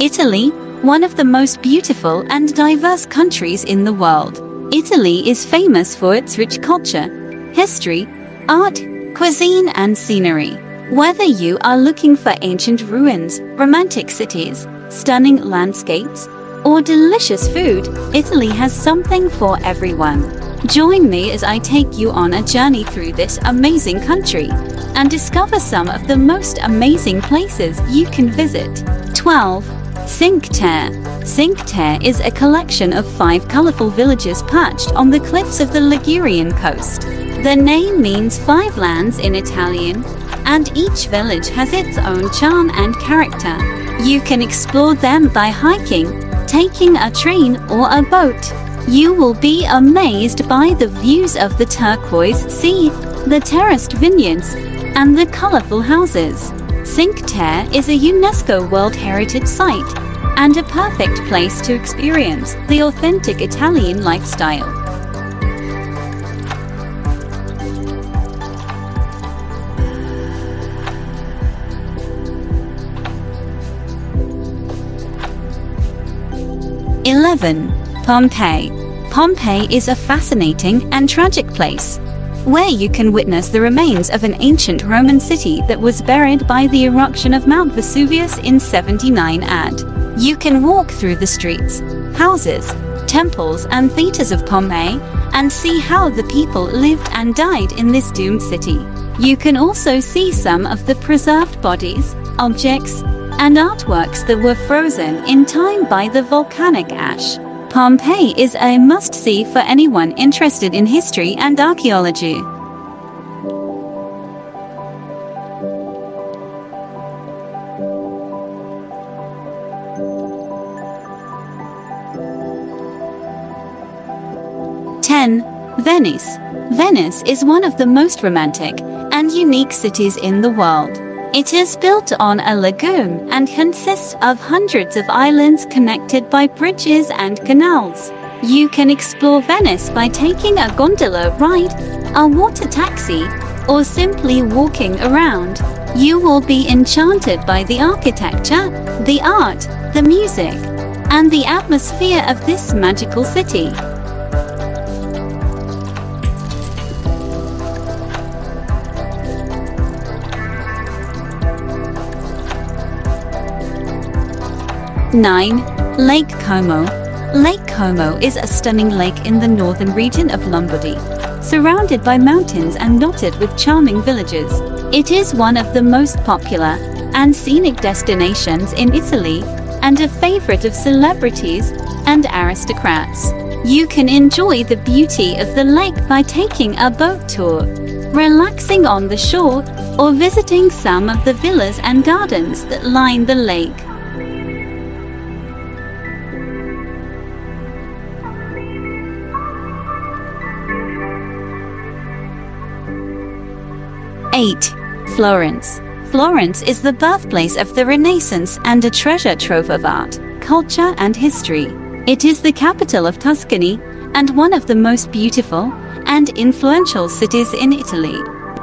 Italy, one of the most beautiful and diverse countries in the world. Italy is famous for its rich culture, history, art, cuisine, and scenery. Whether you are looking for ancient ruins, romantic cities, stunning landscapes, or delicious food, Italy has something for everyone. Join me as I take you on a journey through this amazing country and discover some of the most amazing places you can visit. 12. Cinque Terre. Cinque Terre is a collection of five colorful villages perched on the cliffs of the Ligurian coast. The name means five lands in Italian, and each village has its own charm and character. You can explore them by hiking, taking a train, or a boat. You will be amazed by the views of the turquoise sea, the terraced vineyards, and the colorful houses. Cinque Terre is a UNESCO World Heritage Site and a perfect place to experience the authentic Italian lifestyle. Eleven, Pompeii. Pompeii is a fascinating and tragic place where you can witness the remains of an ancient Roman city that was buried by the eruption of Mount Vesuvius in 79 AD. You can walk through the streets, houses, temples, and theaters of Pompeii and see how the people lived and died in this doomed city. You can also see some of the preserved bodies, objects, and artworks that were frozen in time by the volcanic ash. Pompeii is a must-see for anyone interested in history and archaeology. Venice. Venice is one of the most romantic and unique cities in the world. It is built on a lagoon and consists of hundreds of islands connected by bridges and canals. You can explore Venice by taking a gondola ride, a water taxi, or simply walking around. You will be enchanted by the architecture, the art, the music, and the atmosphere of this magical city. 9. Lake Como. Lake Como is a stunning lake in the northern region of Lombardy, surrounded by mountains and dotted with charming villages. It is one of the most popular and scenic destinations in Italy and a favorite of celebrities and aristocrats. You can enjoy the beauty of the lake by taking a boat tour, relaxing on the shore, or visiting some of the villas and gardens that line the lake. 8. Florence. Florence is the birthplace of the Renaissance and a treasure trove of art, culture, and history. It is the capital of Tuscany and one of the most beautiful and influential cities in Italy.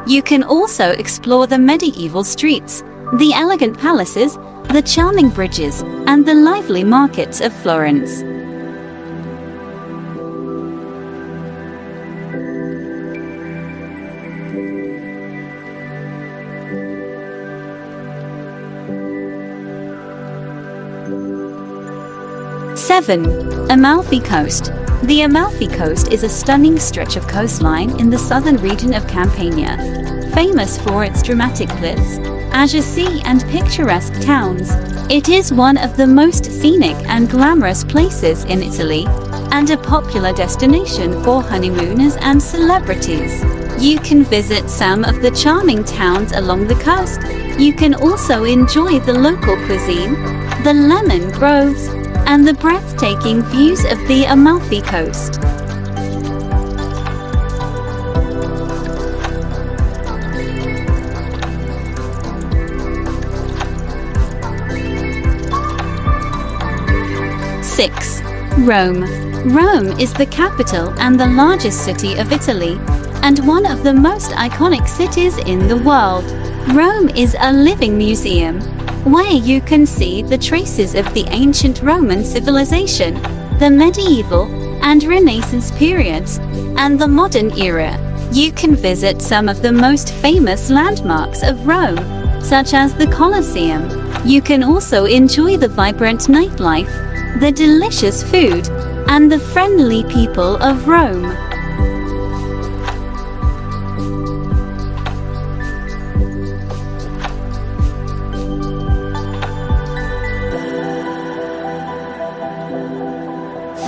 You can also explore the medieval streets, the elegant palaces, the charming bridges, and the lively markets of Florence. 7. Amalfi Coast. The Amalfi Coast is a stunning stretch of coastline in the southern region of Campania, famous for its dramatic cliffs, azure sea and picturesque towns. It is one of the most scenic and glamorous places in Italy and a popular destination for honeymooners and celebrities. You can visit some of the charming towns along the coast. You can also enjoy the local cuisine, the lemon groves, and the breathtaking views of the Amalfi Coast. Six. Rome. Rome is the capital and the largest city of Italy, and one of the most iconic cities in the world. Rome is a living museum, where you can see the traces of the ancient Roman civilization, the medieval and Renaissance periods, and the modern era. You can visit some of the most famous landmarks of Rome, such as the Colosseum. You can also enjoy the vibrant nightlife, the delicious food, and the friendly people of Rome.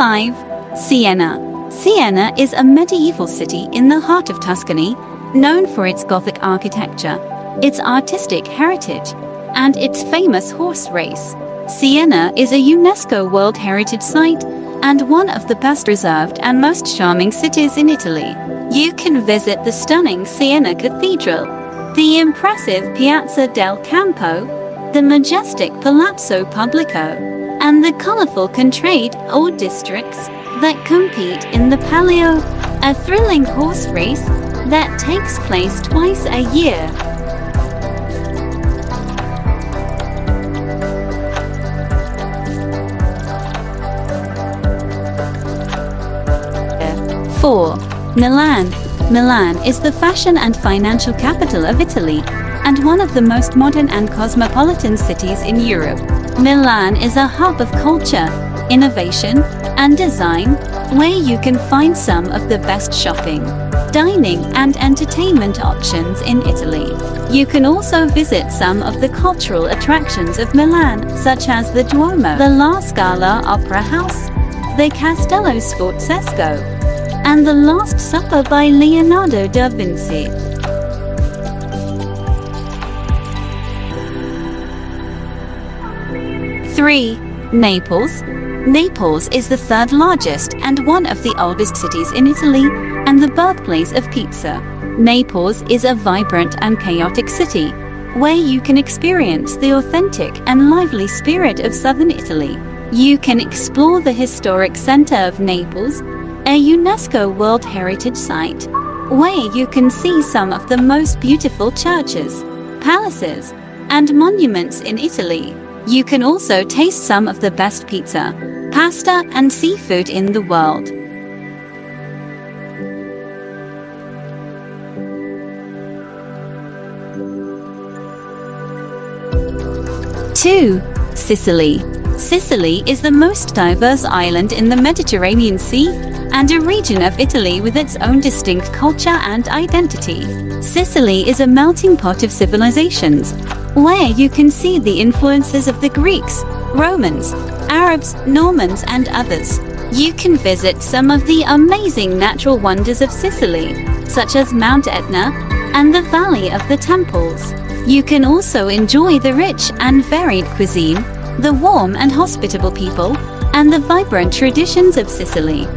Five, Siena. Siena is a medieval city in the heart of Tuscany, known for its Gothic architecture, its artistic heritage, and its famous horse race. Siena is a UNESCO World Heritage Site and one of the best preserved and most charming cities in Italy. You can visit the stunning Siena Cathedral, the impressive Piazza del Campo, the majestic Palazzo Pubblico, and the colorful Contrade or districts that compete in the Palio, a thrilling horse race that takes place twice a year. 4. Milan. Milan is the fashion and financial capital of Italy and one of the most modern and cosmopolitan cities in Europe. Milan is a hub of culture, innovation, and design where you can find some of the best shopping, dining, and entertainment options in Italy. You can also visit some of the cultural attractions of Milan, such as the Duomo, the La Scala Opera House, the Castello Sforzesco, and The Last Supper by Leonardo da Vinci. Three, Naples. Naples is the third largest and one of the oldest cities in Italy and the birthplace of pizza. Naples is a vibrant and chaotic city where you can experience the authentic and lively spirit of southern Italy. You can explore the historic center of Naples a UNESCO World Heritage Site, where you can see some of the most beautiful churches, palaces, and monuments in Italy. You can also taste some of the best pizza, pasta, and seafood in the world. Two, Sicily. Sicily is the most diverse island in the Mediterranean Sea and a region of Italy with its own distinct culture and identity. Sicily is a melting pot of civilizations, where you can see the influences of the Greeks, Romans, Arabs, Normans, and others. You can visit some of the amazing natural wonders of Sicily, such as Mount Etna and the Valley of the Temples. You can also enjoy the rich and varied cuisine, the warm and hospitable people, and the vibrant traditions of Sicily.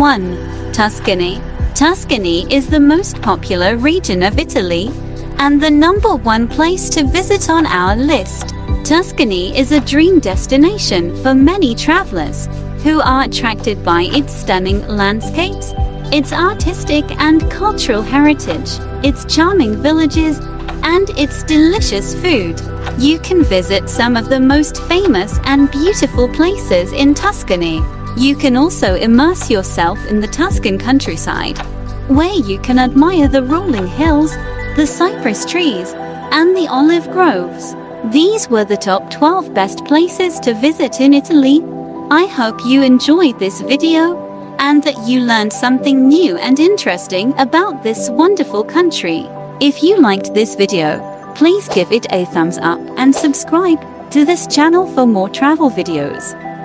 1. Tuscany. Tuscany is the most popular region of Italy and the number one place to visit on our list. Tuscany is a dream destination for many travelers who are attracted by its stunning landscapes, its artistic and cultural heritage, its charming villages, and its delicious food. You can visit some of the most famous and beautiful places in Tuscany. You can also immerse yourself in the Tuscan countryside, where you can admire the rolling hills, the cypress trees, and the olive groves. These were the top 12 best places to visit in Italy. I hope you enjoyed this video and that you learned something new and interesting about this wonderful country. If you liked this video, please give it a thumbs up and subscribe to this channel for more travel videos.